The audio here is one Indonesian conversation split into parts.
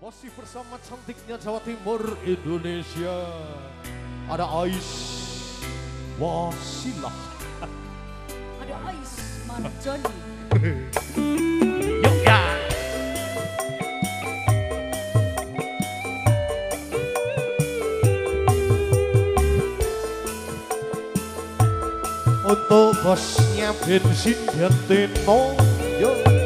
Masih bersama cantiknya Jawa Timur Indonesia. Ada Ais Wasilah. Ada Ais Marjani. Yuk ya. Untuk bosnya bensin dan teno Yuk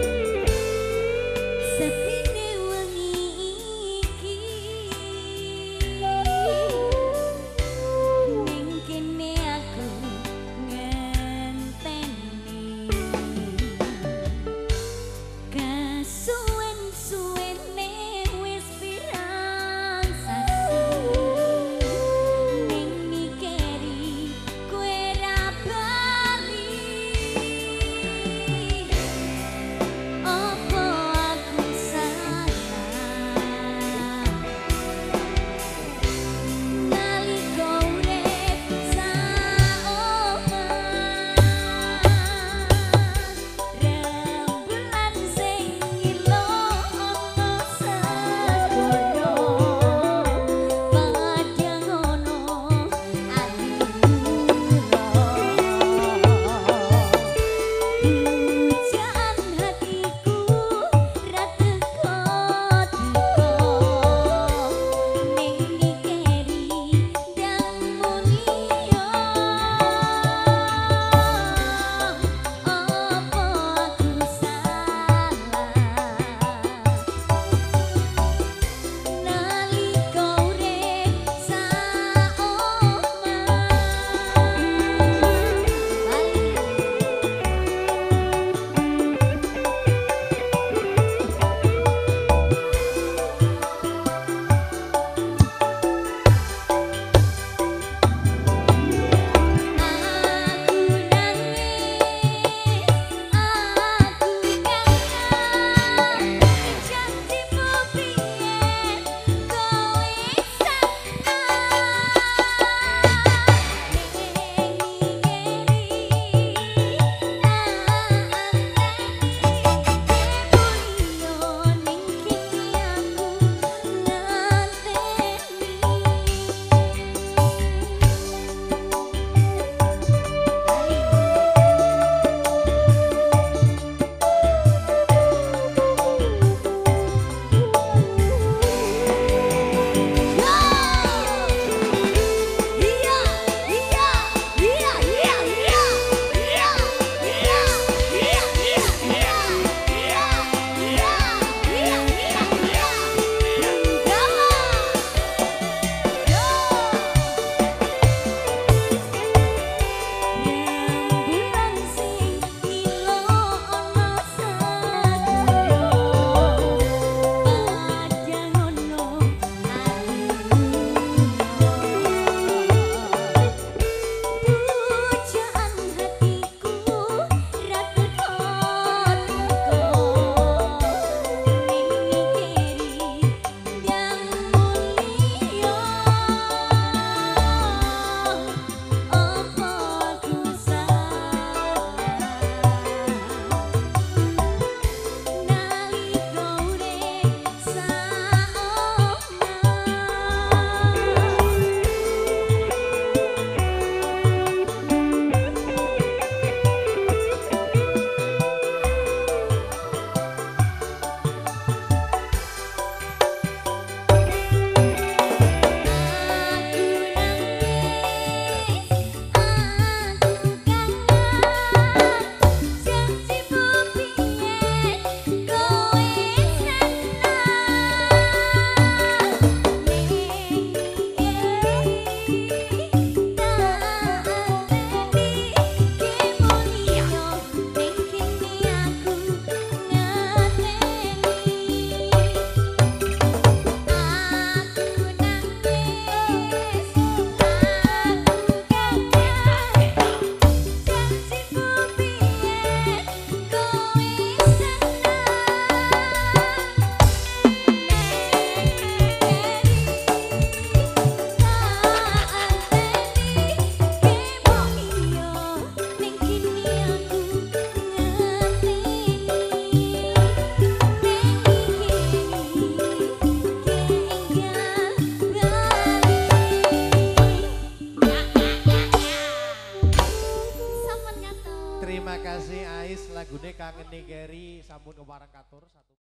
Ais lagune kangen nih Gary. Sampun keparang katur satu